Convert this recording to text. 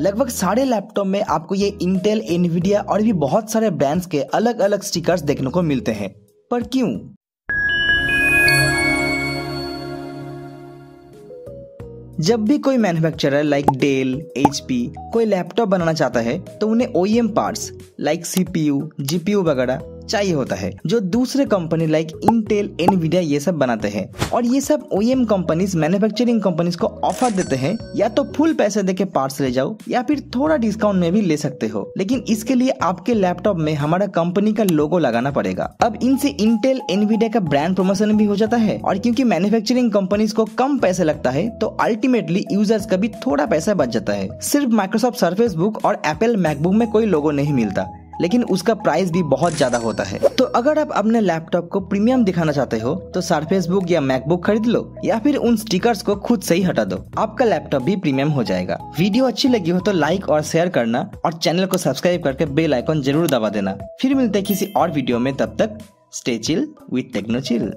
लगभग सारे लैपटॉप में आपको ये इंटेल एनवीडिया और भी बहुत सारे ब्रांड्स के अलग अलग स्टिकर्स देखने को मिलते हैं। पर क्यों? जब भी कोई मैन्युफैक्चरर लाइक डेल एचपी कोई लैपटॉप बनाना चाहता है तो उन्हें OEM parts like CPU GPU वगैरह चाहिए होता है, जो दूसरे कंपनी लाइक इंटेल एनवीडिया ये सब बनाते हैं। और ये सब ओईएम कंपनीज़ मैन्युफैक्चरिंग कंपनीज़ को ऑफ़र देते हैं, या तो फुल पैसे देके पार्ट्स ले जाओ, या फिर थोड़ा डिस्काउंट में भी ले सकते हो। लेकिन इसके लिए आपके लैपटॉप में हमारा कंपनी का लोगो लगाना पड़ेगा। अब इनसे इंटेल एनवीडिया का ब्रांड प्रमोशन भी हो जाता है। और क्योंकि मैन्युफैक्चरिंग कंपनीज़ को कम पैसे लगता है तो अल्टीमेटली यूज़र्स का भी थोड़ा पैसा बच जाता है। सिर्फ़ माइक्रोसॉफ्ट सर्फेस बुक और एप्पल मैकबुक में कोई लोगो नहीं मिलता। लेकिन उसका प्राइस भी बहुत ज़्यादा होता है। तो अगर आप अपने लैपटॉप को प्रीमियम दिखाना चाहते हो तो सरफेस बुक या मैकबुक खरीद लो, या फिर उन स्टिकर्स को खुद से ही हटा दो। आपका लैपटॉप भी प्रीमियम हो जाएगा। वीडियो अच्छी लगी हो तो लाइक और शेयर करना और चैनल को सब्सक्राइब करके बेल आइकन ज़रूर दबा देना। फिर मिलते हैं किसी और वीडियो में, तब तक stay chill with Techno Chill